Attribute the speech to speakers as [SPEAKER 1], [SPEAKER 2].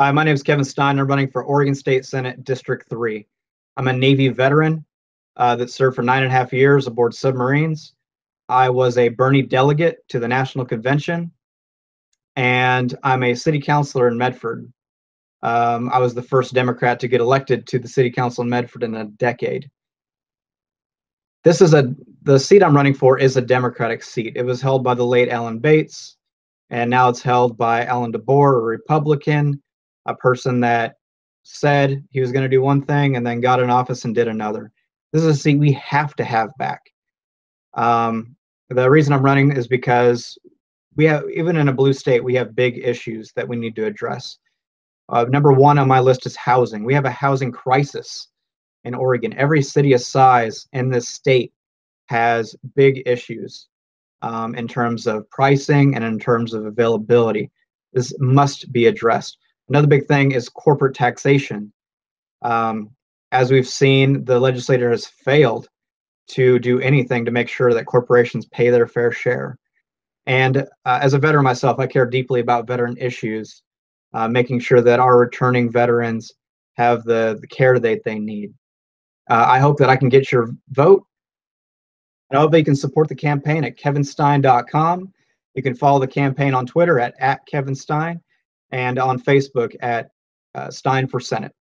[SPEAKER 1] Hi, my name is Kevin Stine. I'm running for Oregon State Senate District 3. I'm a Navy veteran uh, that served for nine and a half years aboard submarines. I was a Bernie delegate to the National Convention, and I'm a city councilor in Medford. Um, I was the first Democrat to get elected to the city council in Medford in a decade. This is a the seat I'm running for is a Democratic seat. It was held by the late Alan Bates, and now it's held by Alan DeBoer, a Republican a person that said he was going to do one thing and then got in office and did another. This is a seat we have to have back. Um, the reason I'm running is because we have, even in a blue state, we have big issues that we need to address. Uh, number one on my list is housing. We have a housing crisis in Oregon. Every city of size in this state has big issues um, in terms of pricing and in terms of availability. This must be addressed. Another big thing is corporate taxation. Um, as we've seen, the legislator has failed to do anything to make sure that corporations pay their fair share. And uh, as a veteran myself, I care deeply about veteran issues, uh, making sure that our returning veterans have the, the care that they need. Uh, I hope that I can get your vote. And I hope that you can support the campaign at kevinstine.com. You can follow the campaign on Twitter at, at kevinstine and on Facebook at uh, Stine for Senate.